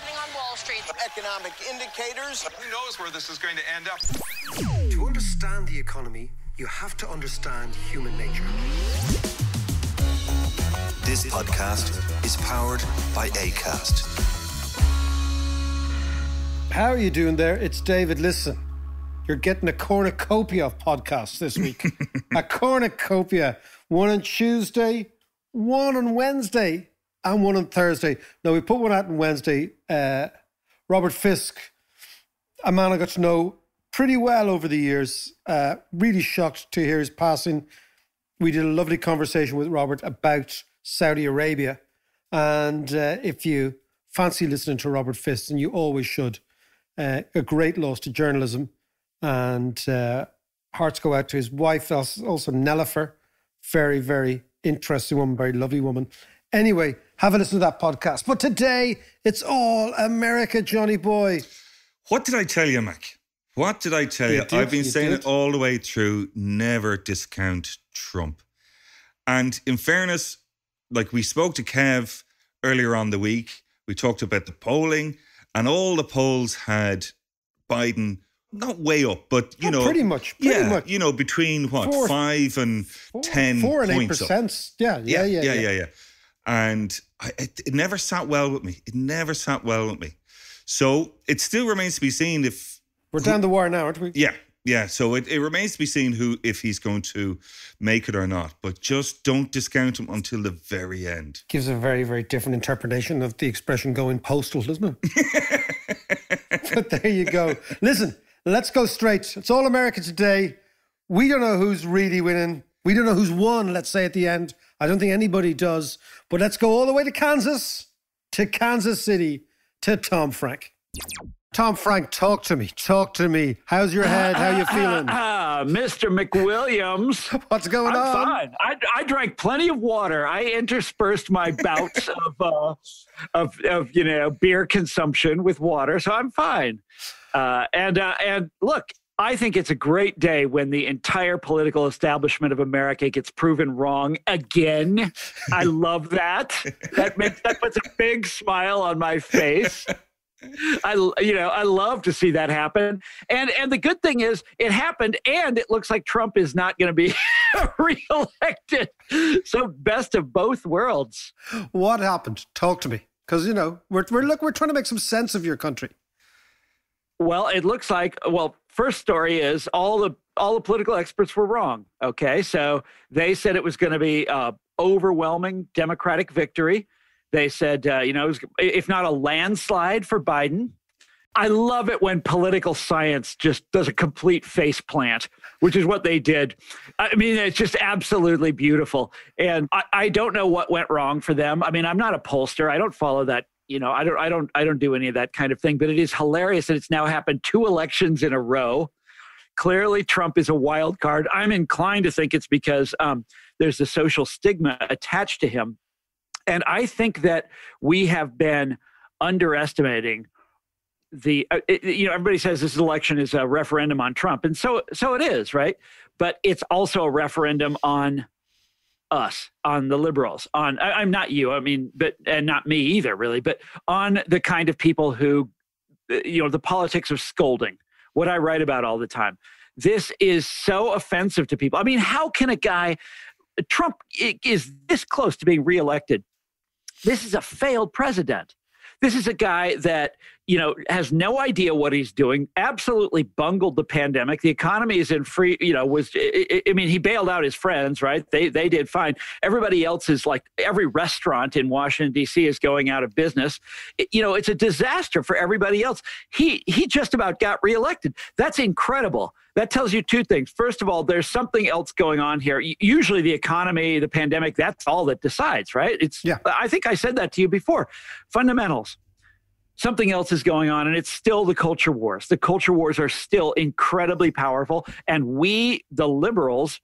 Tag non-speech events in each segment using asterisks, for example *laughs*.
happening on Wall Street. Economic indicators. Who knows where this is going to end up? To understand the economy, you have to understand human nature. This podcast is powered by ACAST. How are you doing there? It's David. Listen, you're getting a cornucopia of podcasts this week. *laughs* a cornucopia. One on Tuesday, one on Wednesday, and one on Thursday. Now, we put one out on Wednesday. Uh, Robert Fisk, a man I got to know pretty well over the years. Uh, really shocked to hear his passing. We did a lovely conversation with Robert about Saudi Arabia. And uh, if you fancy listening to Robert Fisk, and you always should, uh, a great loss to journalism. And uh, hearts go out to his wife, also, Nelofer. Very, very interesting woman, very lovely woman. Anyway, have a listen to that podcast. But today, it's all America, Johnny boy. What did I tell you, Mac? What did I tell You you? did, I've been you saying did. it all the way through never discount Trump. And in fairness, like we spoke to Kev earlier on the week, we talked about the polling, and all the polls had Biden not way up, but you Oh, know, pretty much, pretty yeah, much. you know, between what Four- five and ten Four and eight percent. Yeah, yeah, yeah, yeah, yeah, yeah. And I, it, it never sat well with me. It never sat well with me. So it still remains to be seen if We're down the wire now, aren't we? yeah, yeah. So it, it remains to be seen who if he's going to make it or not. But just don't discount him until the very end. Gives a very, very different interpretation of the expression going postal, doesn't it? *laughs* but there you go. Listen, let's go straight. It's all America today. We don't know who's really winning. We don't know who's won, let's say at the end. I don't think anybody does. But let's go all the way to Kansas, to Kansas City, to Tom Frank. Tom Frank, talk to me. Talk to me. How's your head? How you feeling? *laughs* Mr. McWilliams. *laughs* What's going I'm on? fine. I, I drank plenty of water. I interspersed my bouts *laughs* of, uh, of of you know beer consumption with water, so I'm fine. Uh, and uh, and look, I think it's a great day when the entire political establishment of America gets proven wrong again. I *laughs* love that. That makes that puts a big smile on my face. I you know I love to see that happen, and and the good thing is it happened, and it looks like Trump is not going to be *laughs* reelected. So best of both worlds. What happened? Talk to me. Because, you know, we're, we're, look, we're trying to make some sense of your country. Well, it looks like well. First story is all the all the political experts were wrong. Okay, so they said it was going to be uh, overwhelming Democratic victory. They said, uh, you know, was, if not a landslide for Biden. I love it when political science just does a complete face plant, which is what they did. I mean, it's just absolutely beautiful. And I, I don't know what went wrong for them. I mean, I'm not a pollster. I don't follow that. You know, I don't, I don't, I don't do any of that kind of thing. But it is hilarious that it's now happened two elections in a row. Clearly, Trump is a wild card. I'm inclined to think it's because um, there's a social stigma attached to him. And I think that we have been underestimating the uh, it, you know everybody says this election is a referendum on Trump and so so it is right but it's also a referendum on us on the liberals on I, I'm not you I mean but and not me either really but on the kind of people who uh, you know the politics of scolding what I write about all the time. This is so offensive to people. I mean how can a guy Trump is this close to being reelected? This is a failed president. This is a guy that you know has no idea what he's doing absolutely bungled the pandemic. The economy is in free you know was i, mean he bailed out his friends right? They they did fine. Everybody else is like every restaurant in washington d.c is going out of business. You know it's a disaster for everybody else. He he just about got reelected. That's incredible. That tells you two things. First of all there's something else going on here. Usually the economy the pandemic that's all that decides right? It's Yeah. i think i said that to you before. Fundamentals something else is going on and it's still the culture wars. The culture wars are still incredibly powerful and we the liberals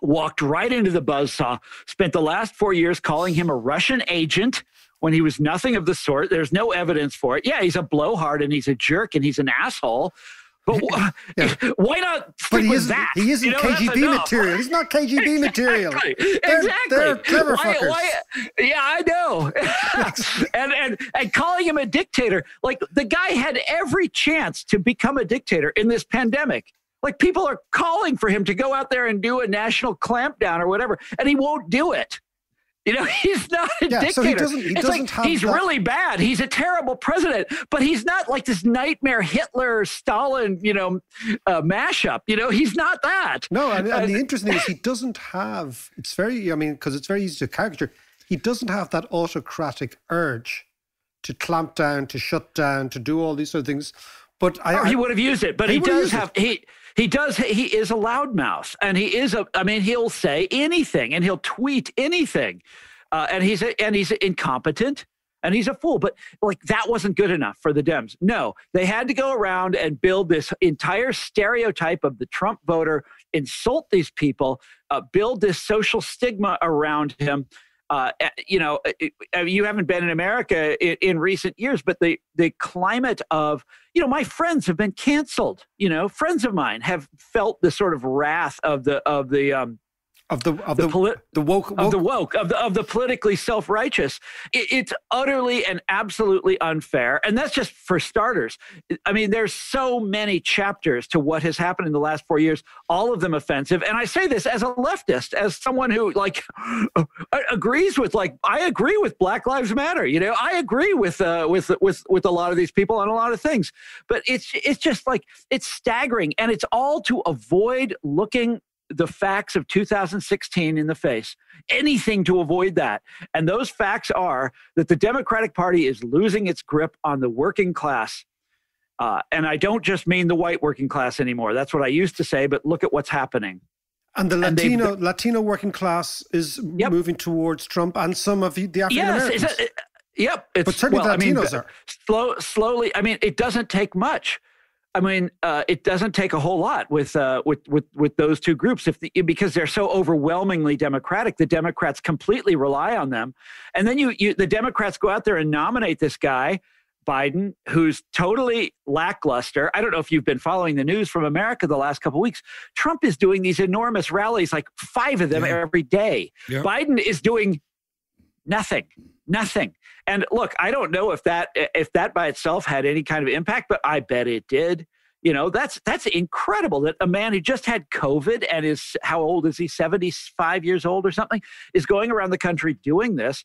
walked right into the buzzsaw spent the last four years calling him a russian agent when he was nothing of the sort. There's no evidence for it. Yeah he's a blowhard and he's a jerk and he's an asshole but wh- *laughs* Yeah. *laughs* why not But he isn't, that he isn't You know, KGB material. He's not KGB *laughs* material. Exactly. They're- exactly. they're clever Why- fuckers. why- yeah, I know. and, and and calling him a dictator. Like the guy had every chance to become a dictator in this pandemic. Like people are calling for him to go out there and do a national clampdown or whatever, and he won't do it. You know, *laughs* he's not a Yeah, dictator. so he doesn't- he it's doesn't like he's that- really bad. He's a terrible president, but he's not like this nightmare Hitler, Stalin, you know, uh, mashup. You know, he's not that. No, and, and the interesting thing is he *laughs* doesn't have. It's very. I mean, because it's very easy to caricature. He doesn't have that autocratic urge to clamp down, to shut down, to do all these sort of things. But I, or he would have used it, but He he, does used it. have he he does he is a loudmouth, and he is a. I mean, he'll say anything, and he'll tweet anything, uh, and he's a, and he's incompetent. And he's a fool, but like that wasn't good enough for the Dems. No, they had to go around and build this entire stereotype of the Trump voter, insult these people, uh, build this social stigma around him, uh, eh, you know, eh, eh, you haven't been in America in, in recent years, but the the climate of, you know, my friends have been canceled. You know, friends of mine have felt the sort of wrath of the of the um, of the of the the, polit- the woke, of the woke of the of the politically self righteous. It, it's utterly and absolutely unfair, and that's just for starters. I mean, there's so many chapters to what has happened in the last four years, all of them offensive. And I say this as a leftist, as someone who like *gasps* agrees with like I agree with Black Lives Matter. You know, I agree with uh, with with with a lot of these people on a lot of things, but it's it's just like it's staggering, and it's all to avoid looking the facts of 2016 in the face. Anything to avoid that. And those facts are that the Democratic Party is losing its grip on the working class. Uh, and I don't just mean the white working class anymore. That's what I used to say, but look at what's happening. and the and Latino Latino working class is Yep. moving towards Trump and some of the the African Americans. It's a, yep. It's, But certainly well, I mean, Latinos are. Slow, slowly. I mean, it doesn't take much. I mean, uh, it doesn't take a whole lot with uh, with with with those two groups, if the, because they're so overwhelmingly Democratic. The Democrats completely rely on them, and then you you the Democrats go out there and nominate this guy. Biden, who's totally lackluster. I don't know if you've been following the news from America the last couple of weeks. Trump is doing these enormous rallies, like five of them Yeah. every day. Yeah. Biden is doing nothing, nothing. And look, I don't know if that if that by itself had any kind of impact, but I bet it did. You know, that's that's incredible that a man who just had COVID and is how old is he? 75 years old or something, is going around the country doing this.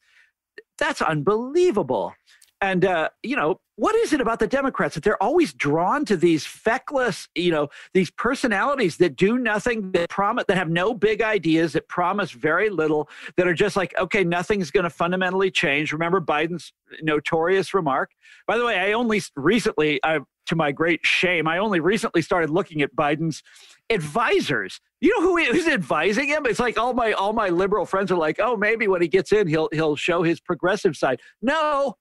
That's unbelievable. And uh, you know, what is it about the Democrats that they're always drawn to these feckless, you know, these personalities that do nothing, that promise, that have no big ideas, that promise very little, that are just like, okay, nothing's going to fundamentally change. Remember Biden's notorious remark. By the way, I only recently, I, to my great shame, I only recently started looking at Biden's advisors. You know who who's advising him? It's like all my all my liberal friends are like, oh, maybe when he gets in, he'll he'll show his progressive side. No,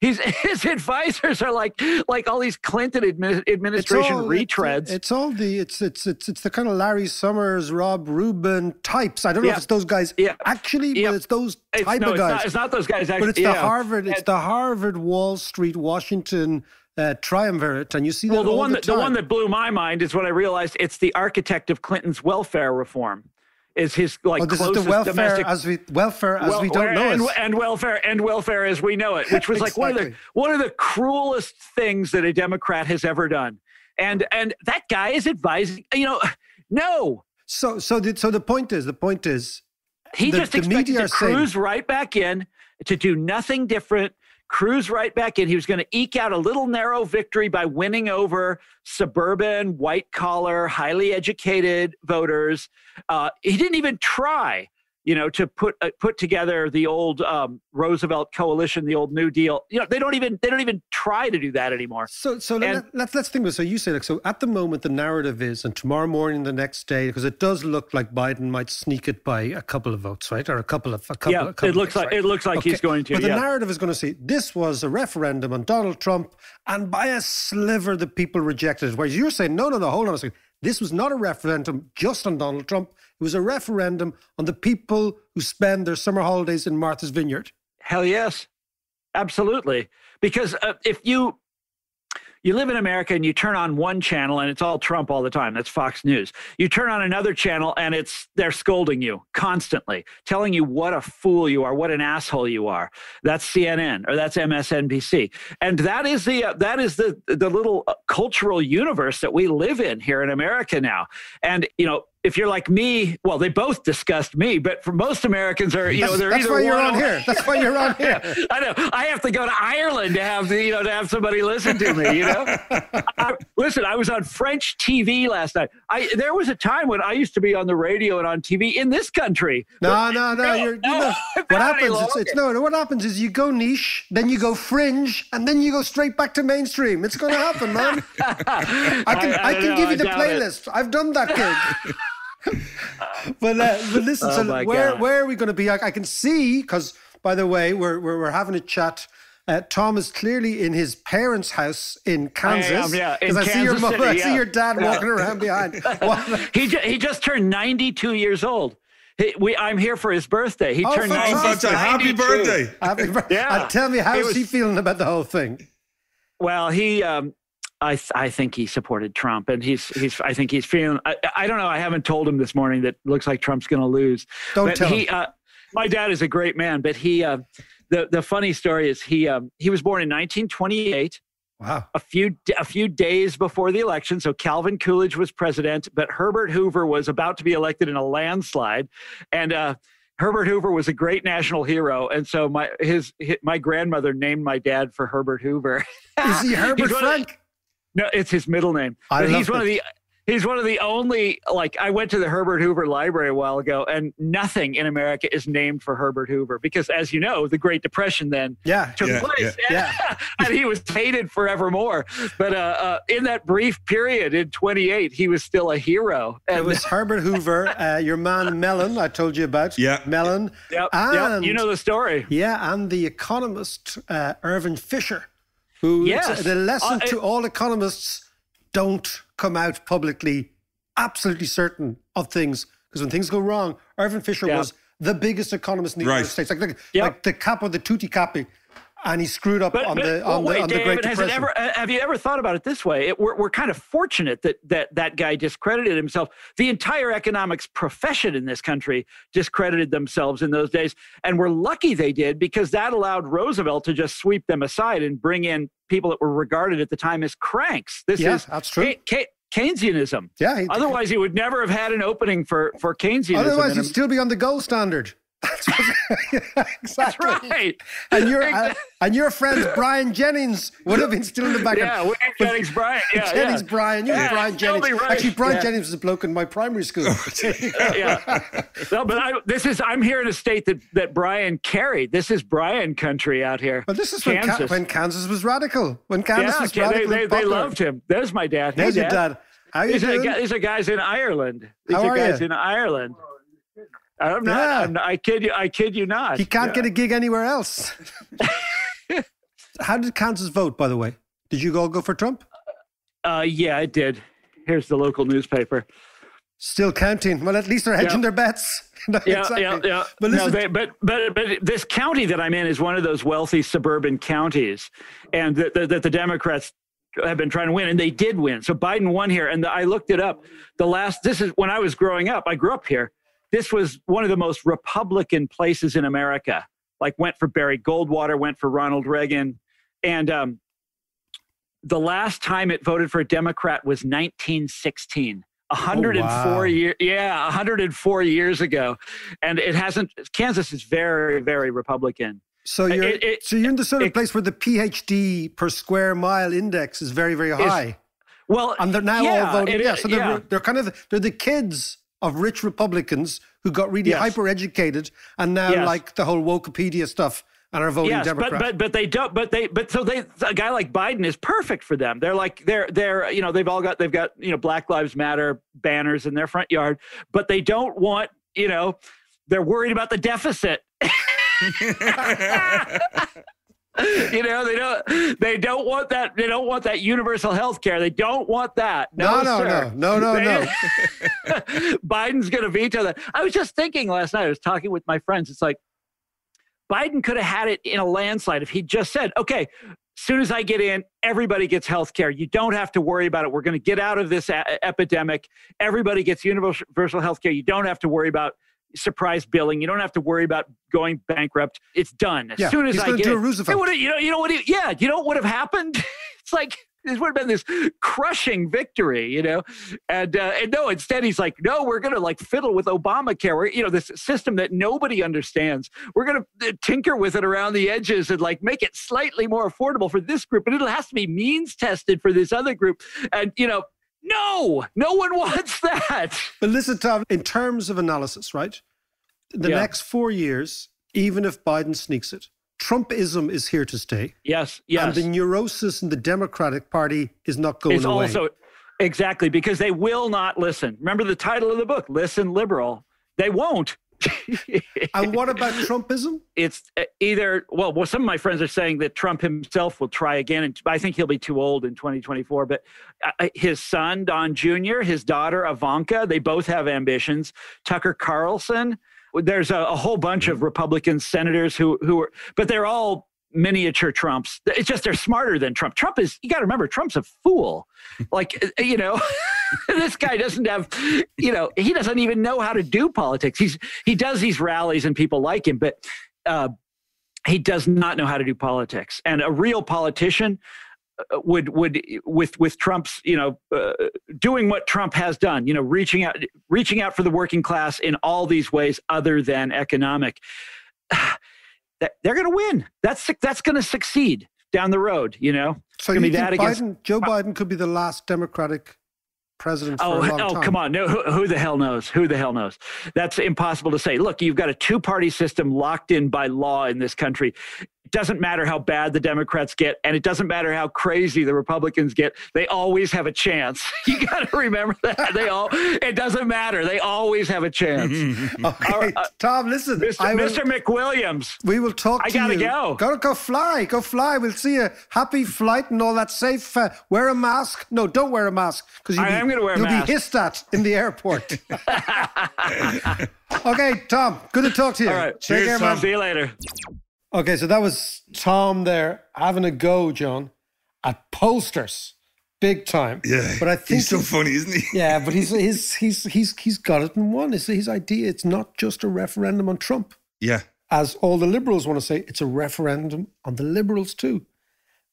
He's, *laughs* his advisors are like like all these Clinton admi- administration all- retreads. It's, it's all the it's it's it's it's the kind of Larry Summers, Rob Rubin types. I don't know Yeah. if it's those guys Yeah. actually, Yeah. but it's those It's- type no, of it's guys. not, it's not those guys. Actually, but it's the Harvard, it's the Harvard, Wall Street, Washington uh, triumvirate, and you see that well, the one the that the one that blew my mind is when I realized it's the architect of Clinton's welfare reform. Is his like oh, this is closest the welfare domestic as we welfare as we don't know and, it. and welfare and welfare as we know it, which was like one of the one of the cruelest things that a Democrat has ever done. And and that guy is advising, you know, *sighs* no, So so the, so the point is the point is he The- just the expected media to are saying- cruise right back in to do nothing different. Cruise right back in. He was going to eke out a little narrow victory by winning over suburban, white collar, highly educated voters. Uh, he didn't even try, you know, to put uh, put together the old um, Roosevelt coalition, the old New Deal. You know, they don't even they don't even try to do that anymore. So, so And- let, let's let's think about. it. So you say like so. At the moment, the narrative is, and tomorrow morning, the next day, because it does look like Biden might sneak it by a couple of votes, right, or a couple of a couple. Yeah, a couple it looks like right? it looks like he's going to. But the yeah. narrative is going to say this was a referendum on Donald Trump, and by a sliver, the people rejected it. Whereas you're saying, no, no, no, hold on a second. This was not a referendum just on Donald Trump. It was a referendum on the people who spend their summer holidays in Martha's Vineyard. Hell yes, absolutely. Because uh, if you, you live in America and you turn on one channel and it's all Trump all the time. That's Fox News. You turn on another channel and it's they're scolding you constantly, telling you what a fool you are, what an asshole you are. That's CNN or that's MSNBC. And that is the uh, that is the the little uh, cultural universe that we live in here in America now. And you know, if you're like me, well, they both disgust me, but for most Americans are, you That's, know, they're that's either why you're on here. That's why you're on here. *laughs* I know. I have to go to Ireland to have the, you know, to have somebody listen to me. You know. *laughs* I, listen, I was on French TV last night. I there was a time when I used to be on the radio and on TV in this country. No, no, no. You're, you know, what happens? It's, it's no, no. What happens is you go niche, then you go fringe, and then you go straight back to mainstream. It's going to happen, man. *laughs* I can, I- I, I can don't give you the doubt it. playlist. I've done that gig. But uh, but listen, Oh so where God. where are we going to be? I, I can see because by the way, we're we're, we're having a chat. Uh, Tom is clearly in his parents' house in Kansas. am, yeah, in I see your Kansas mom, *laughs* City, I see your dad Yeah. walking around behind. *laughs* What- He ju- he just turned 92 years old. He, we I'm here for his birthday. He Oh, turned fantastic. Oh, 92. Happy birthday. Happy *laughs* bir- Yeah. And tell me, It how's was- he feeling about the whole thing? Well, he, um, I, th- I think he supported Trump, and he's, he's, I think he's feeling. I, I don't know. I haven't told him this morning that looks like Trump's going to lose. Don't but tell he, him. Uh, my dad is a great man, but he, uh, the the funny story is he, um, he was born in 1928. Wow. a few a few days before the election. So Calvin Coolidge was president, but Herbert Hoover was about to be elected in a landslide, and uh, Herbert Hoover was a great national hero. And so my his, hi my grandmother named my dad for Herbert Hoover. Is he *laughs* Herbert Frank? No, it's his middle name. I but he's one it. of the he's one of the only like I went to the Herbert Hoover Library a while ago, and nothing in America is named for Herbert Hoover because, as you know, the Great Depression then Yeah. took Yeah, place. yeah, *laughs* and he was hated forevermore. But uh, uh, in that brief period in 28, he was still a hero. It was Herbert Hoover, *laughs* uh, your man Mellon, I told you about. Yeah. Mellon. yep, and, yep, you know the story. Yeah, and the economist uh, Irving Fisher, who Yes. the lesson Uh, to it- all economists don't come out publicly absolutely certain of things because when things go wrong, Irving Fisher Yeah. was the biggest economist in the Right. United States, like, like, Yep. like the capo the tutti capi, and he screwed up But, on but- the well, on wait, the on the Great David, has it Depression. ever, uh, have you ever thought about it this way? It, we're, we're kind of fortunate that, that that guy discredited himself. The entire economics profession in this country discredited themselves in those days. And we're lucky they did because that allowed Roosevelt to just sweep them aside and bring in people that were regarded at the time as cranks. This Yeah, is that's true. Ke- Ke- Keynesianism. yeah, he, Otherwise, he would never have had an opening for, for Keynesianism. otherwise he'd still be on the gold standard. That's what, *laughs* That's exactly. right. And your uh, and your friend Brian Jennings would have been still in the back. Yeah, *laughs* William Jennings Bryan. Yeah, *laughs* Jennings yeah. Bryan, you Yeah, Brian Jennings. right. Actually, Brian Yeah. Jennings was a bloke in my primary school. yeah. No, but I, this is I'm here in a state that that Brian carried. This is Brian country out here. But this is when Kansas, Kansas. when Kansas was radical. When Kansas yeah, was they, radical. they, they loved him. There's my dad. Hey, There's your dad. How you These are, doing? gu- these are guys in Ireland. These How are are guys you? in Ireland. I'm not, Yeah. I'm not. I kid you. I kid you not. He can't Yeah. get a gig anywhere else. *laughs* How did Kansas vote, by the way? Did you all go for Trump? Uh, yeah, I did. Here's the local newspaper. Still counting. Well, at least they're hedging Yeah. their bets. *laughs* No, Yeah, exactly. yeah, yeah. But no, they, but but but this county that I'm in is one of those wealthy suburban counties, and that the, that the Democrats have been trying to win, and they did win. So Biden won here, and I looked it up. The last this is when I was growing up. I grew up here. This was one of the most Republican places in America. Like went for Barry Goldwater, went for Ronald Reagan, and um, the last time it voted for a Democrat was 1916. 104 wow. year, yeah, 104 years ago, and it hasn't. Kansas is very, very Republican. so you're it- it- so you're in the sort of it- place where the PhD per square mile index is very, very high. Well, and they're now yeah, all voting. yeah, so they're, yeah. they're kind of they're the kids of rich Republicans who got really Yes. hyper educated and now Yes. like the whole Wikipedia stuff and are voting yes, Democrat. but but but they don't. But they but so they a guy like Biden is perfect for them. They're like they're they're you know they've all got they've got you know Black Lives Matter banners in their front yard, but they don't want you know they're worried about the deficit. *laughs* *laughs* *laughs* you know they don't they don't want that they don't want that universal health care they don't want that no, no, sir. no, no, no, no. *laughs* Biden's going to veto that i was just thinking last night i was talking with my friends it's like biden could have had it in a landslide if he just said okay soon as I get in, everybody gets health care. You don't have to worry about it. We're going to get out of this a- epidemic. Everybody gets universal health care. You don't have to worry about surprise billing. You don't have to worry about going bankrupt. It's done. As Yeah, soon as he's I get do a Roosevelt. it you know, you know what? he- yeah, you know what would have happened? *laughs* it's like this would have been this crushing victory, you know. And uh, and no, instead he's like, no, we're gonna like fiddle with Obamacare. We're, you know, this system that nobody understands. We're gonna uh, tinker with it around the edges and like make it slightly more affordable for this group, but it has to be means tested for this other group. And you know, no, no one *laughs* wants that. But listen, Tom, in terms of analysis, right? The Yeah. next four years, even if Biden sneaks it, Trumpism is here to stay. Yes, yes. And the neurosis in the Democratic Party is not going It's away. also exactly because they will not listen. Remember the title of the book, Listen Liberal. They won't. And what about Trumpism? it's uh, either well, well, some of my friends are saying that Trump himself will try again, and I think he'll be too old in 2024. But uh, his son Don Jr., his daughter Ivanka, they both have ambitions. Tucker Carlson, there's a, a whole bunch of Republican senators who who are, but they're all miniature Trumps. It's just they're smarter than Trump. Trump is you got to remember Trump's a fool. Like uh, you know. *laughs* *laughs* this guy doesn't have you know he doesn't even know how to do politics. He's he does these rallies and people like him but uh, he does not know how to do politics. And a real politician uh, would would with with trump's you know uh, doing what trump has done you know reaching out reaching out for the working class in all these ways other than economic *sighs* that they're going to win. That's that's going to succeed down the road you know? So you think be that against- Biden, Joe Biden could be the last Democratic president for Oh, a long oh, come on. No, who, who the hell knows? Who the hell knows? That's impossible to say. Look, you've got a two party system locked in by law in this country. It doesn't matter how bad the Democrats get, and it doesn't matter how crazy the Republicans get. They always have a chance. *laughs* You got to remember that. They all. It doesn't matter. They always have a chance. *laughs* Okay, Uh, Tom, listen. Mr. I will- Mr. McWilliams. We will talk I to gotta you. go. Go, go fly. Go fly. We'll see you. Happy flight and all that safe. Uh, wear a mask. No, don't wear a mask because I am gonna wear you'll mask. be hissed at in the airport. *laughs* okay, Tom. Good to talk to you. All right. Take care, man. See you later. Okay, so that was Tom there having a go, John, at pollsters, big time. Yeah. but I think he's so funny, isn't he? yeah, but he's he's he's he's he's got it in one. It's his idea. It's not just a referendum on Trump, Yeah. as all the liberals want to say. It's a referendum on the liberals too.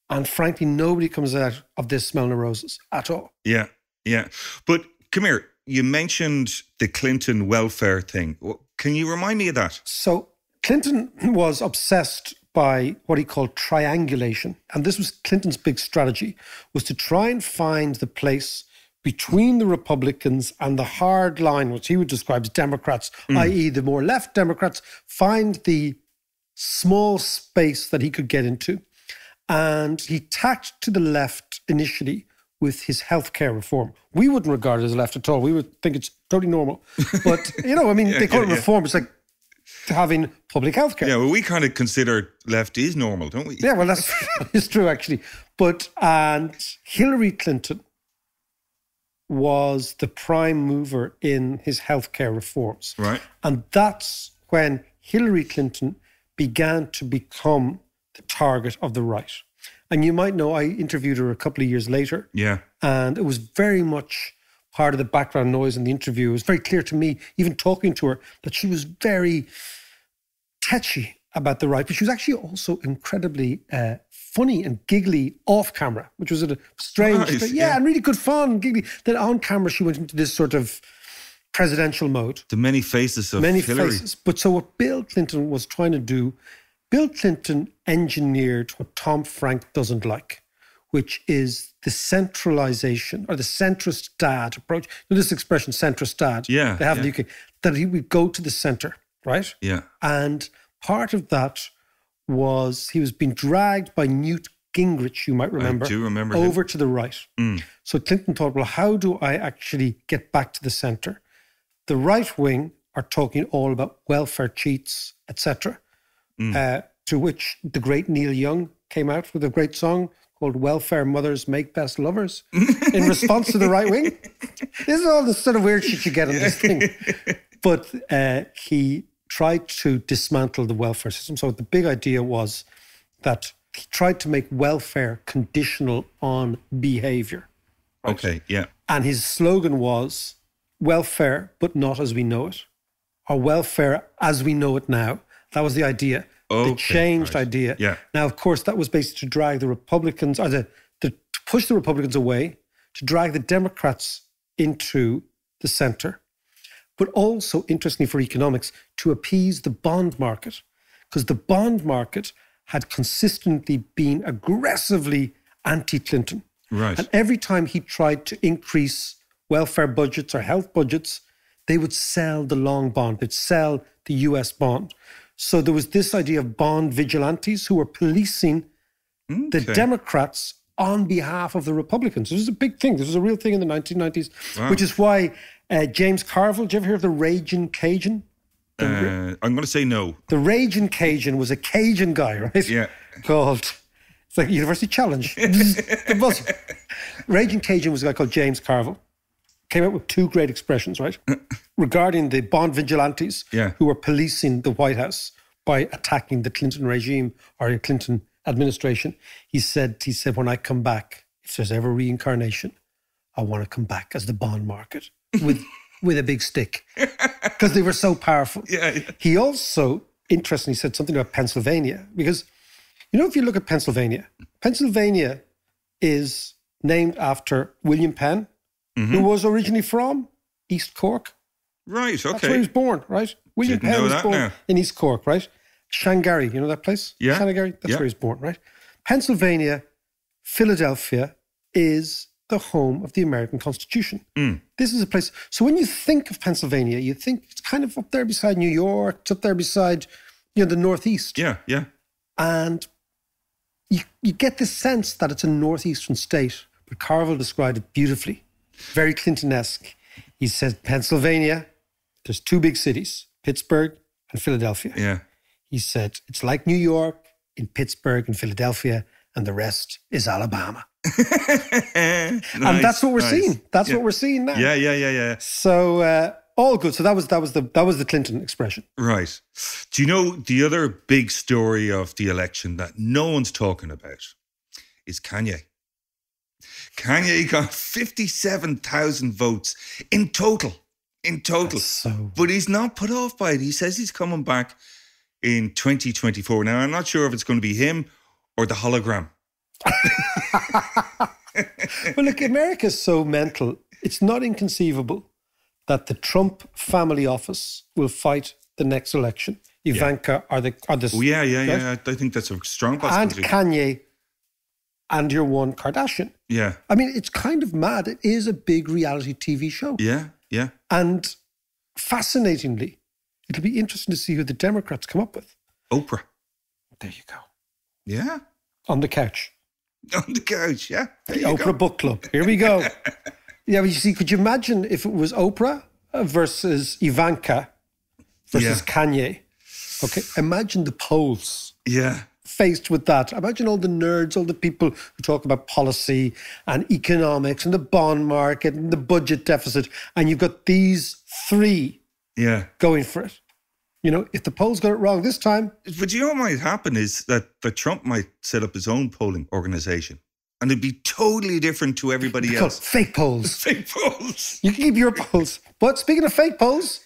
And frankly, nobody comes out of this smelling of roses at all. Yeah, yeah. But come here. You mentioned the Clinton welfare thing. Can you remind me of that? So Clinton *laughs* was obsessed by what he called triangulation. And this was Clinton's big strategy, was to try and find the place between the Republicans and the hard line, which he would describe as Democrats, mm. i.e., the more left Democrats, find the small space that he could get into. And he tacked to the left initially with his healthcare reform. We wouldn't regard it as left at all. We would think it's totally normal. *laughs* But, you know, I mean, they call it yeah. reform. It's like having public healthcare. Yeah, well, we kind of consider left is normal, don't we? Yeah, well, that's *laughs* it's true actually. But and Hillary Clinton was the prime mover in his healthcare reforms, Right. and that's when Hillary Clinton began to become the target of the right. And you might know I interviewed her a couple of years later, Yeah. and it was very much part of the background noise in the interview. It was very clear to me, even talking to her, that she was very tetchy about the right, but she was actually also incredibly uh, funny and giggly off camera, which was a strange, Nice, yeah, yeah. and really good fun, giggly. Then on camera, she went into this sort of presidential mode The many faces of many Hillary. faces. But so what Bill Clinton was trying to do, Bill Clinton engineered what Tom Frank doesn't like, which is the centralization or the centrist dad approach. You know this expression, centrist dad. Yeah, They have in the UK. That he would go to the center, right? Yeah. And part of that was he was being dragged by Newt Gingrich, you might remember. do remember him. Over to the right. So Clinton thought, well, how do I actually get back to the center? The right wing are talking all about welfare cheats, etc. Uh, to which the great Neil Young came out with a great song called Welfare Mothers Make Best Lovers *laughs* in response to the right wing. This is all the sort of weird shit you get on this thing. *laughs* But uh, he tried to dismantle the welfare system. So the big idea was that he tried to make welfare conditional on behavior. Okay, yeah. And his slogan was welfare, but not as we know it, or welfare as we know it now. That was the idea. The Okay, changed right. idea. Yeah. Now, of course, that was basically to drag the Republicans, or the, the, to push the Republicans away, to drag the Democrats into the center, but also, interestingly for economics, to appease the bond market, because the bond market had consistently been aggressively anti Clinton. Right. And every time he tried to increase welfare budgets or health budgets, they would sell the long bond, they'd sell the US bond. So there was this idea of bond vigilantes who were policing the Democrats on behalf of the Republicans. This was a big thing. This was a real thing in the 1990s, which is why uh, James Carville, did you ever hear of the Raging Cajun? Uh, I'm going to say no. The Raging Cajun was a Cajun guy, *laughs* right? Yeah. Called, it's like University Challenge. the buzzer. Raging Cajun was a guy called James Carville. Came up with two great expressions, right? *clears throat* Regarding the bond vigilantes Yeah. who were policing the White House by attacking the Clinton regime or the Clinton administration. He said, he said, when I come back, if there's ever reincarnation, I want to come back as the bond market with *laughs* with a big stick. Because they were so powerful. Yeah, yeah. He also, interestingly, said something about Pennsylvania because, you know, if you look at Pennsylvania, Pennsylvania is named after William Penn, Mm-hmm. who was originally from East Cork. Right, okay. That's where he was born, right? William Penn was born now. in East Cork, right? Shanagarry, you know that place? Yeah. Shanagarry, that's Yeah. where he's born, right? Pennsylvania, Philadelphia is the home of the American Constitution. Mm. This is a place. So when you think of Pennsylvania, you think it's kind of up there beside New York, it's up there beside, you know, the Northeast. Yeah, yeah. And you, you get this sense that it's a northeastern state. But Carville described it beautifully, very Clinton-esque. He said Pennsylvania, there's two big cities, Pittsburgh and Philadelphia. Yeah. He said it's like New York in Pittsburgh and Philadelphia, and the rest is Alabama. *laughs* and that's what we're seeing. That's what we're seeing now. Yeah, yeah, yeah, yeah. So uh, all good. So that was that was the that was the Clinton expression. Right. Do you know the other big story of the election that no one's talking about is Kanye? Kanye got 57,000 votes in total. In total. so- But he's not put off by it. He says he's coming back in 2024. Now, I'm not sure if it's going to be him or the hologram. *laughs* Well, look, America's so mental. It's not inconceivable that the Trump family office will fight the next election. Ivanka are the or the Oh, yeah, yeah, right? yeah. I think that's a strong possibility. and possibility. Kanye and your one Kardashian. yeah, I mean, it's kind of mad. It is a big reality TV show. yeah, yeah. And fascinatingly, it'll be interesting to see who the Democrats come up with. Oprah. There you go. Yeah. On the couch. *laughs* On the couch. Yeah. There The Oprah go. Book Club. Here we go. *laughs* yeah, but you see, could you imagine if it was Oprah versus Ivanka versus Yeah. Kanye? Okay, imagine the polls Yeah. Faced with that. Imagine all the nerds, all the people who talk about policy and economics and the bond market and the budget deficit, and you've got these three Yeah. going for it. You know, if the polls got it wrong this time, But you know what might happen is that, that Trump might set up his own polling organization and it'd be totally different to everybody else. fake polls. *laughs* Fake polls. You can keep your polls. But speaking of fake polls,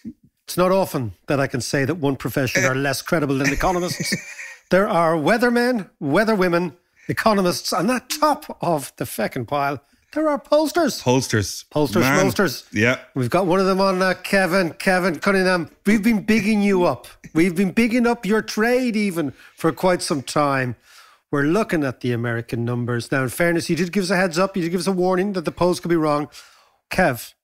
it's not often that I can say that one profession are eh. less credible than economists. *laughs* there are weathermen, weatherwomen, economists, and that top of the feckin' pile, there are pollsters. Pollsters. Pollsters, Man. pollsters. Yeah. We've got one of them on uh, Kevin, Kevin Cunningham. We've been bigging you up. We've been bigging up your trade even for quite some time. We're looking at the American numbers. Now, in fairness, you did give us a heads up. You did give us a warning that the polls could be wrong. Kev,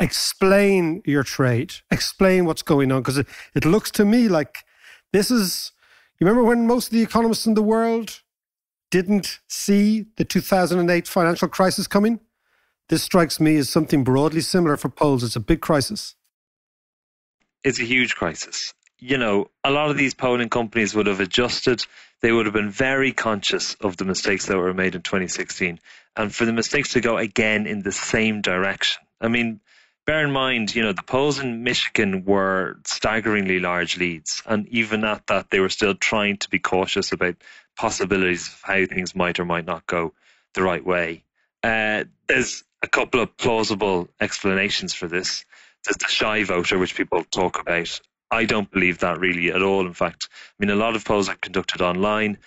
explain your trade. Explain what's going on because it, it looks to me like this is. You remember when most of the economists in the world didn't see the 2008 financial crisis coming? This strikes me as something broadly similar for polls. It's a big crisis. it's a huge crisis. You know, a lot of these polling companies would have adjusted. They would have been very conscious of the mistakes that were made in 2016. And for the mistakes to go again in the same direction. I mean, bear in mind, you know, the polls in Michigan were staggeringly large leads. And even at that, they were still trying to be cautious about possibilities of how things might or might not go the right way. Uh, there's a couple of plausible explanations for this. There's the shy voter, which people talk about. I don't believe that really at all. In fact, I mean, a lot of polls are conducted online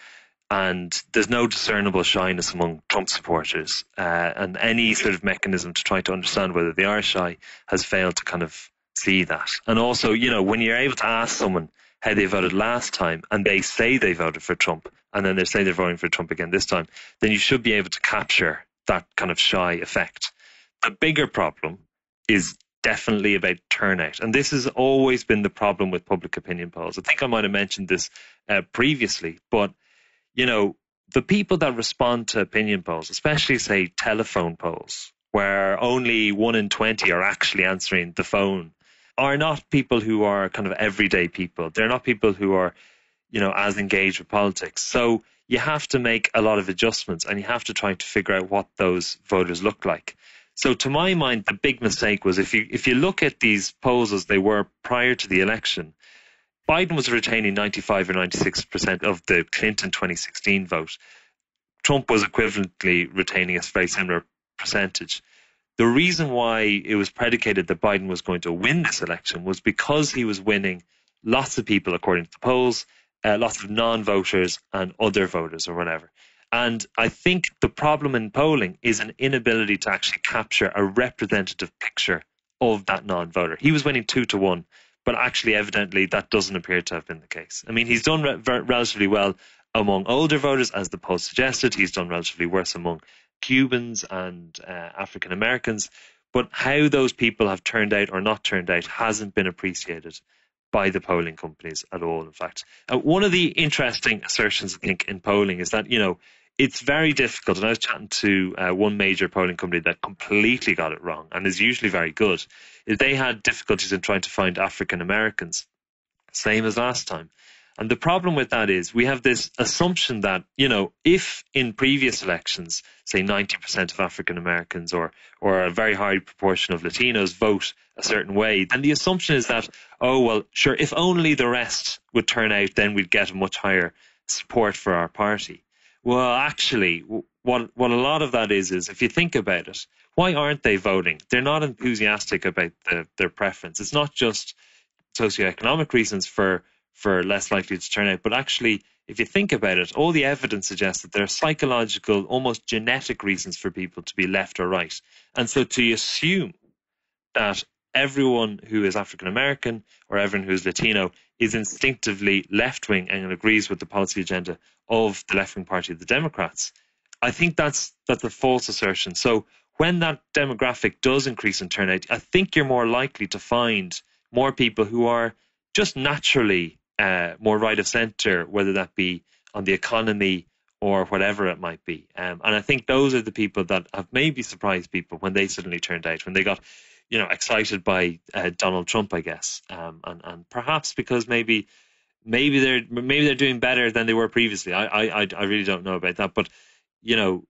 and there's no discernible shyness among Trump supporters, uh, and any sort of mechanism to try to understand whether they are shy has failed to kind of see that. And also, you know, when you're able to ask someone how they voted last time, and they say they voted for Trump, and then they say they're voting for Trump again this time, then you should be able to capture that kind of shy effect. The bigger problem is definitely about turnout. And this has always been the problem with public opinion polls. I think I might have mentioned this uh, previously, but you know, the people that respond to opinion polls, especially say telephone polls, where only one in 20 are actually answering the phone, are not people who are kind of everyday people. They're not people who are, you know, as engaged with politics. So you have to make a lot of adjustments and you have to try to figure out what those voters look like. So to my mind, the big mistake was if you if you look at these polls as they were prior to the election, Biden was retaining 95 or 96 percent of the Clinton 2016 vote. Trump was equivalently retaining a very similar percentage. The reason why it was predicated that Biden was going to win this election was because he was winning lots of people, according to the polls, uh, lots of non voters and other voters or whatever. And I think the problem in polling is an inability to actually capture a representative picture of that non voter. He was winning two to one but actually, evidently, that doesn't appear to have been the case. I mean, he's done re- relatively well among older voters, as the poll suggested. He's done relatively worse among Cubans and uh, African Americans. But how those people have turned out or not turned out hasn't been appreciated by the polling companies at all, in fact. Uh, one of the interesting assertions, I think, in polling is that, you know, it's very difficult. And I was chatting to uh, one major polling company that completely got it wrong and is usually very good. They had difficulties in trying to find African Americans, same as last time. And the problem with that is we have this assumption that, you know, if in previous elections, say 90% of African Americans or, or a very high proportion of Latinos vote a certain way, then the assumption is that, oh, well, sure, if only the rest would turn out, then we'd get a much higher support for our party. Well, actually, what what a lot of that is is if you think about it, why aren't they voting? They're not enthusiastic about the, their preference. It's not just socioeconomic reasons for for less likely to turn out, but actually, if you think about it, all the evidence suggests that there are psychological, almost genetic reasons for people to be left or right. And so to assume that everyone who is African American or everyone who is Latino is instinctively left wing and agrees with the policy agenda of the left wing party, of the Democrats. I think that's that's a false assertion. So when that demographic does increase in turnout, I think you're more likely to find more people who are just naturally uh, more right of centre, whether that be on the economy or whatever it might be. Um, and I think those are the people that have maybe surprised people when they suddenly turned out, when they got you know excited by uh, Donald Trump, I guess, um, and and perhaps because maybe maybe they're maybe they're doing better than they were previously. I I I really don't know about that, but you know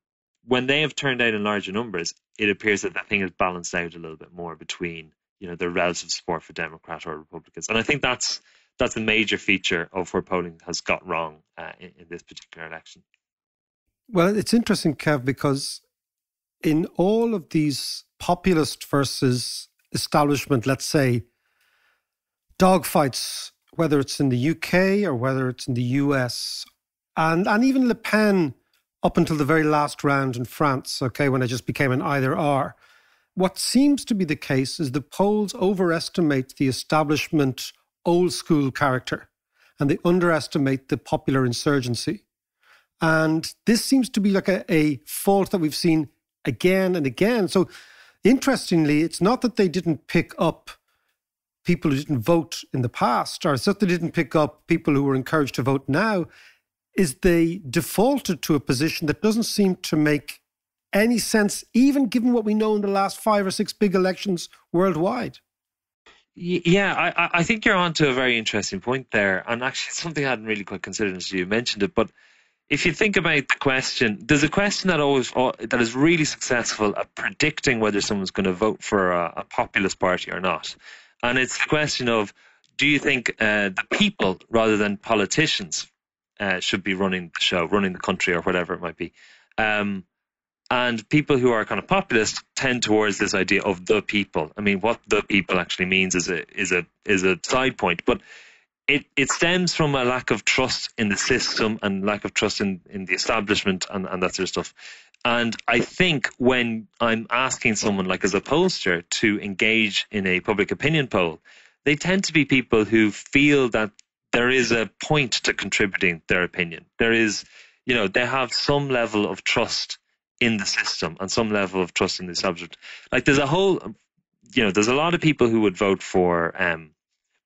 when they have turned out in larger numbers, it appears that that thing is balanced out a little bit more between you know the relative support for Democrat or Republicans, and I think that's that's a major feature of where polling has got wrong uh, in, in this particular election. Well, it's interesting, Kev, because in all of these populist versus establishment, let's say, dogfights, whether it's in the UK or whether it's in the US, and, and even Le Pen up until the very last round in France, okay, when it just became an either or. What seems to be the case is the polls overestimate the establishment old school character and they underestimate the popular insurgency. And this seems to be like a, a fault that we've seen again and again. So, interestingly, it's not that they didn't pick up people who didn't vote in the past, or they didn't pick up people who were encouraged to vote now, is they defaulted to a position that doesn't seem to make any sense, even given what we know in the last five or six big elections worldwide. Yeah, I, I think you're on to a very interesting point there, and actually something I hadn't really quite considered until you mentioned it. But if you think about the question, there's a question that always uh, that is really successful at predicting whether someone's going to vote for a, a populist party or not, and it's the question of do you think uh, the people rather than politicians uh, should be running the show, running the country, or whatever it might be? Um, and people who are kind of populist tend towards this idea of the people. I mean, what the people actually means is a is a is a side point, but it, it stems from a lack of trust in the system and lack of trust in, in the establishment and, and that sort of stuff. And I think when I'm asking someone like as a pollster to engage in a public opinion poll, they tend to be people who feel that there is a point to contributing their opinion. There is, you know, they have some level of trust in the system and some level of trust in the subject. Like there's a whole, you know, there's a lot of people who would vote for um,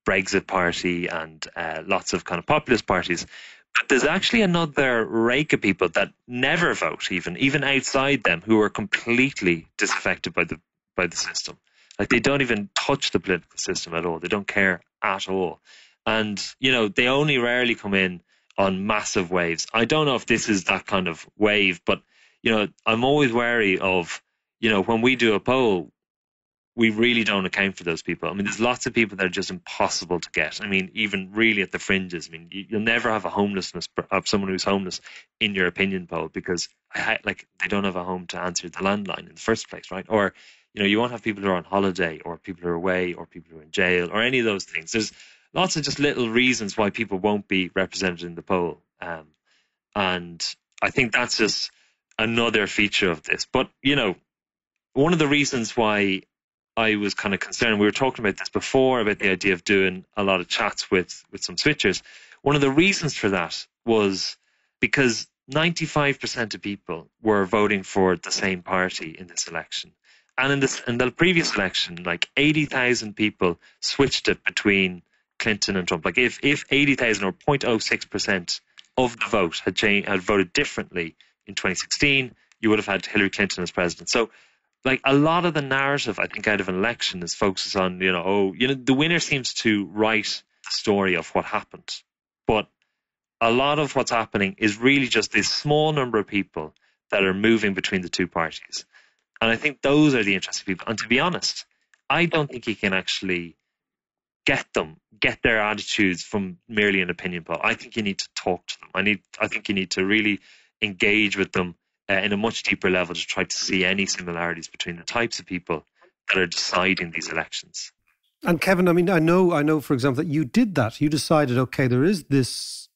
Brexit party and uh, lots of kind of populist parties. But there's actually another rake of people that never vote, even even outside them, who are completely disaffected by the by the system. Like they don't even touch the political system at all. They don't care at all. And you know they only rarely come in on massive waves. I don't know if this is that kind of wave, but you know I'm always wary of you know when we do a poll, we really don't account for those people. I mean, there's lots of people that are just impossible to get. I mean, even really at the fringes. I mean, you, will never have a homelessness of someone who's homeless in your opinion poll because like they don't have a home to answer the landline in the first place, right? Or you know, you won't have people who are on holiday or people who are away or people who are in jail or any of those things. There's lots of just little reasons why people won't be represented in the poll, um, and I think that's just another feature of this. But you know, one of the reasons why I was kind of concerned. We were talking about this before about the idea of doing a lot of chats with with some switchers. One of the reasons for that was because 95% of people were voting for the same party in this election. And in this in the previous election, like 80,000 people switched it between Clinton and Trump. Like if if 80,000 or 0.06% of the vote had changed, had voted differently in 2016, you would have had Hillary Clinton as president. So like a lot of the narrative I think out of an election is focuses on you know oh you know the winner seems to write the story of what happened, but a lot of what's happening is really just this small number of people that are moving between the two parties, and I think those are the interesting people. And to be honest, I don't think you can actually get them get their attitudes from merely an opinion poll. I think you need to talk to them. I need I think you need to really engage with them uh, in a much deeper level to try to see any similarities between the types of people that are deciding these elections. And Kevin, I mean, I know, I know, for example, that you did that. You decided, okay, there is this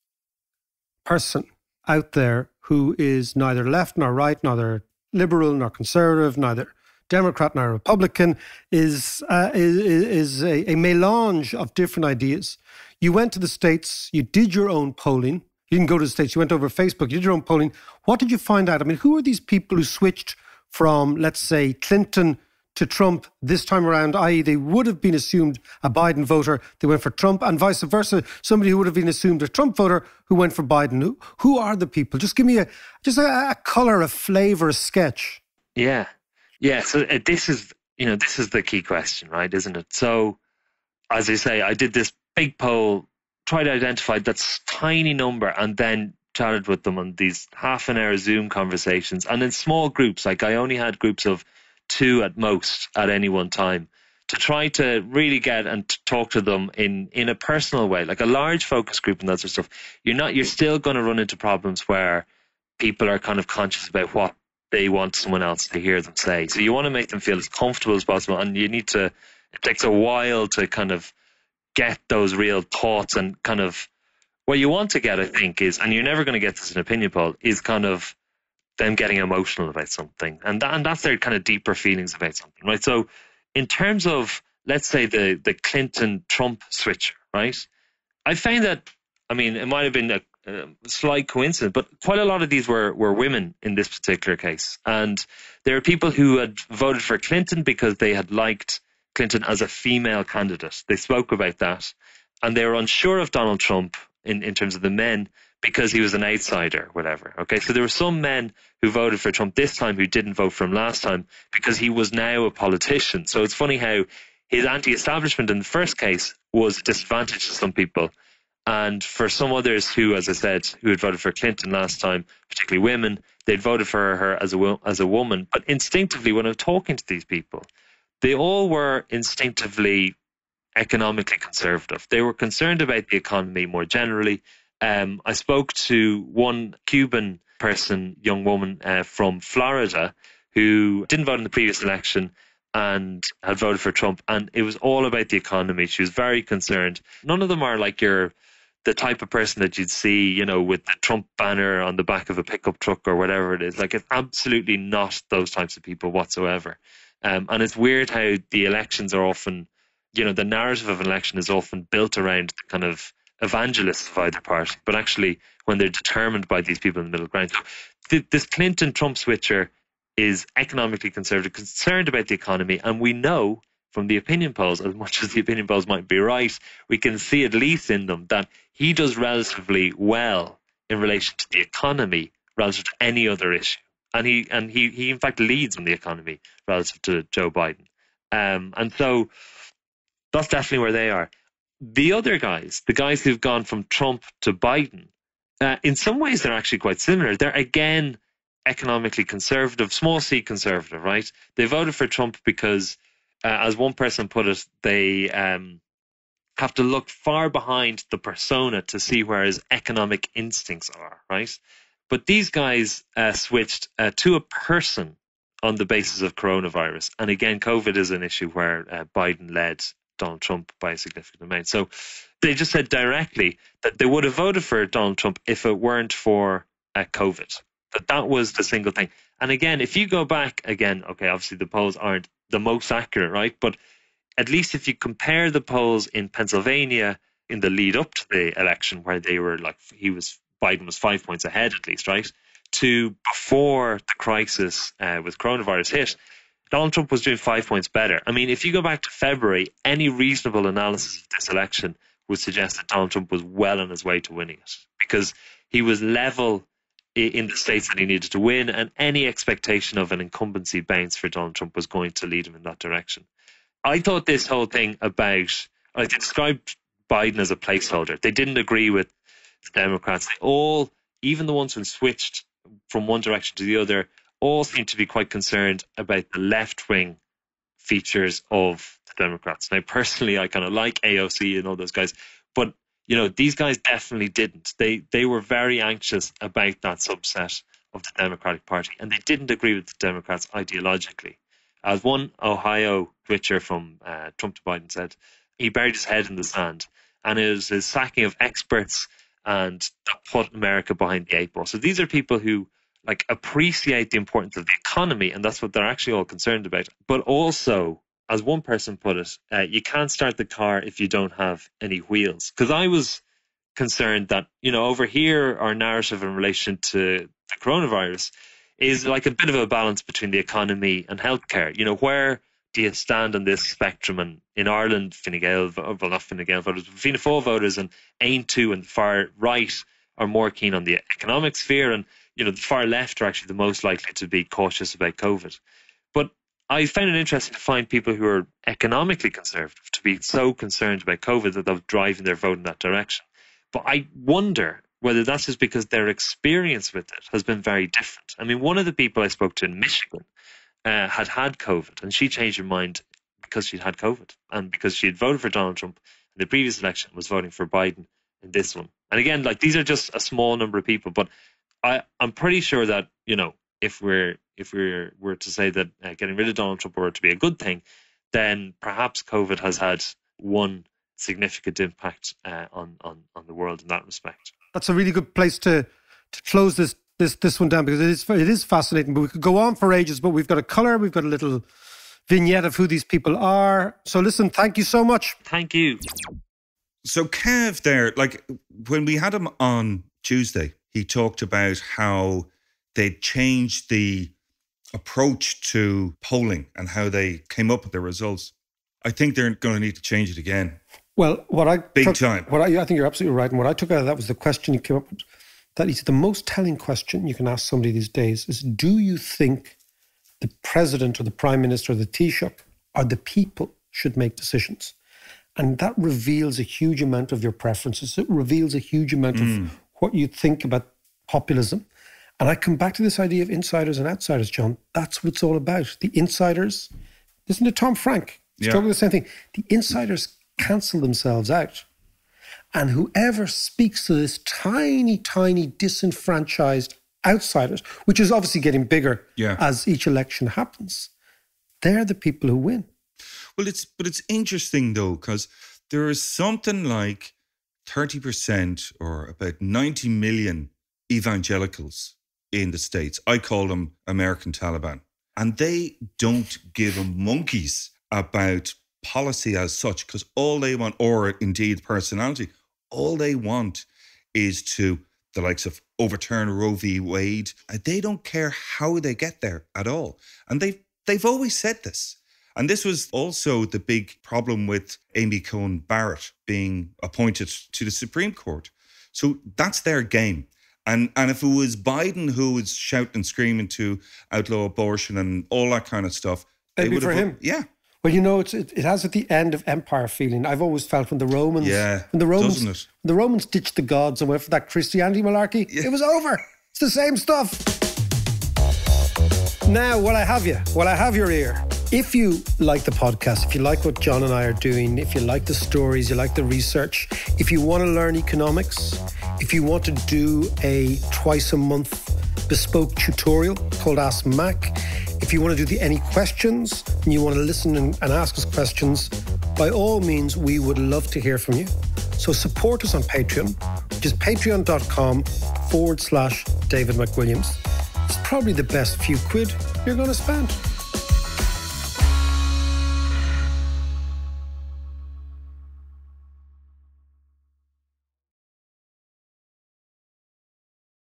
person out there who is neither left nor right, neither liberal nor conservative, neither Democrat nor Republican, is uh, is, is a, a melange of different ideas. You went to the states, you did your own polling, you didn't go to the States, you went over Facebook, you did your own polling. What did you find out? I mean, who are these people who switched from, let's say, Clinton to Trump this time around, i.e., they would have been assumed a Biden voter, they went for Trump, and vice versa, somebody who would have been assumed a Trump voter who went for Biden. Who, are the people? Just give me a just a, a color, a flavor, a sketch. Yeah, yeah. So uh, this is you know this is the key question, right? Isn't it? So, as I say, I did this big poll try to identify that tiny number and then chatted with them on these half an hour Zoom conversations and in small groups. Like I only had groups of two at most at any one time to try to really get and talk to them in in a personal way, like a large focus group and that sort of stuff. You're not. You're still going to run into problems where people are kind of conscious about what they want someone else to hear them say. So you want to make them feel as comfortable as possible, and you need to. It takes a while to kind of get those real thoughts and kind of what you want to get, I think, is, and you're never going to get this in opinion poll, is kind of them getting emotional about something, and that, and that's their kind of deeper feelings about something, right? So, in terms of let's say the the Clinton Trump switch, right? I found that, I mean, it might have been a, a slight coincidence, but quite a lot of these were were women in this particular case, and there are people who had voted for Clinton because they had liked Clinton as a female candidate. They spoke about that. And they were unsure of Donald Trump in, in terms of the men because he was an outsider, whatever. Okay, so there were some men who voted for Trump this time who didn't vote for him last time because he was now a politician. So it's funny how his anti establishment in the first case was a disadvantage to some people. And for some others who, as I said, who had voted for Clinton last time, particularly women, they'd voted for her as a as a woman. But instinctively, when I'm talking to these people, they all were instinctively economically conservative. They were concerned about the economy more generally. Um, I spoke to one Cuban person, young woman uh, from Florida, who didn't vote in the previous election and had voted for Trump, and it was all about the economy. She was very concerned. None of them are like your the type of person that you'd see, you know, with the Trump banner on the back of a pickup truck or whatever it is. Like it's absolutely not those types of people whatsoever. Um, and it's weird how the elections are often, you know, the narrative of an election is often built around the kind of evangelists of either party, but actually when they're determined by these people in the middle ground. So th- this Clinton Trump switcher is economically conservative, concerned about the economy, and we know from the opinion polls, as much *laughs* as the opinion polls might be right, we can see at least in them that he does relatively well in relation to the economy relative to any other issue. And he and he, he in fact leads on the economy relative to Joe Biden. Um, and so that's definitely where they are. The other guys, the guys who've gone from Trump to Biden, uh, in some ways they're actually quite similar. They're again economically conservative, small c conservative, right? They voted for Trump because, uh, as one person put it, they um, have to look far behind the persona to see where his economic instincts are, right? But these guys uh, switched uh, to a person on the basis of coronavirus. And again, COVID is an issue where uh, Biden led Donald Trump by a significant amount. So they just said directly that they would have voted for Donald Trump if it weren't for uh, COVID. That that was the single thing. And again, if you go back again, okay, obviously the polls aren't the most accurate, right? But at least if you compare the polls in Pennsylvania in the lead up to the election, where they were like he was Biden was five points ahead at least, right? To before the crisis uh, with coronavirus hit, Donald Trump was doing five points better. I mean, if you go back to February, any reasonable analysis of this election would suggest that Donald Trump was well on his way to winning it because he was level in the states that he needed to win, and any expectation of an incumbency bounce for Donald Trump was going to lead him in that direction. I thought this whole thing about, I described Biden as a placeholder. They didn't agree with the Democrats. They all, even the ones who switched from one direction to the other, all seem to be quite concerned about the left wing features of the Democrats. Now, personally, I kind of like AOC and all those guys, but you know, these guys definitely didn't. They they were very anxious about that subset of the Democratic Party, and they didn't agree with the Democrats ideologically. As one Ohio twitcher from uh, Trump to Biden said, he buried his head in the sand, and it was his sacking of experts and that put America behind the eight ball. So these are people who like appreciate the importance of the economy, and that's what they're actually all concerned about. But also, as one person put it, uh, you can't start the car if you don't have any wheels. Because I was concerned that you know over here our narrative in relation to the coronavirus is like a bit of a balance between the economy and healthcare. You know where do you stand on this spectrum? And in Ireland, Fine Gael, oh, well not Fine Gael voters, but Fianna Fáil voters and Aontú and the far right are more keen on the economic sphere and you know, the far left are actually the most likely to be cautious about COVID. But I found it interesting to find people who are economically conservative to be so concerned about COVID that they're driving their vote in that direction. But I wonder whether that's just because their experience with it has been very different. I mean, one of the people I spoke to in Michigan uh, had had COVID, and she changed her mind because she'd had COVID and because she had voted for Donald Trump in the previous election, was voting for Biden in this one. And again, like these are just a small number of people, but I, I'm pretty sure that you know if we're if we're were to say that uh, getting rid of Donald Trump were to be a good thing, then perhaps COVID has had one significant impact uh, on on on the world in that respect. That's a really good place to to close this this this one down because it is it is fascinating. But we could go on for ages. But we've got a color. We've got a little vignette of who these people are. So listen, thank you so much. Thank you. So Kev, there, like when we had him on Tuesday, he talked about how they'd changed the approach to polling and how they came up with their results. I think they're going to need to change it again. Well, what I big took, time. What I, I think you're absolutely right. And what I took out of that was the question you came up with. That is the most telling question you can ask somebody these days: is Do you think the president or the prime minister or the Taoiseach or the people should make decisions? And that reveals a huge amount of your preferences. It reveals a huge amount Mm. of what you think about populism. And I come back to this idea of insiders and outsiders, John. That's what it's all about. The insiders, listen to Tom Frank. He's Yeah. talking the same thing. The insiders cancel themselves out. And whoever speaks to this tiny, tiny disenfranchised outsiders, which is obviously getting bigger Yeah. as each election happens, they're the people who win. Well, it's but it's interesting though because there is something like thirty percent or about ninety million evangelicals in the states. I call them American Taliban, and they don't give a monkeys about policy as such because all they want, or indeed personality, all they want is to the likes of overturn Roe v. Wade. Uh, they don't care how they get there at all, and they've they've always said this. And this was also the big problem with Amy Coney Barrett being appointed to the Supreme Court. So that's their game. And and if it was Biden who was shouting and screaming to outlaw abortion and all that kind of stuff, they would for have him. Yeah. Well, you know, it's, it, it has at the end of empire feeling. I've always felt when the Romans, Yeah, when the Romans, when the Romans ditched the gods and went for that Christianity malarkey, it was over. It's the same stuff. Now, while I have you, while I have your ear, if you like the podcast, if you like what John and I are doing, if you like the stories, you like the research, if you want to learn economics, if you want to do a twice a month bespoke tutorial called Ask Mac, if you want to do the any questions and you want to listen and, and ask us questions, by all means, we would love to hear from you. So support us on Patreon, which is patreon.com forward slash David McWilliams. It's probably the best few quid you're going to spend.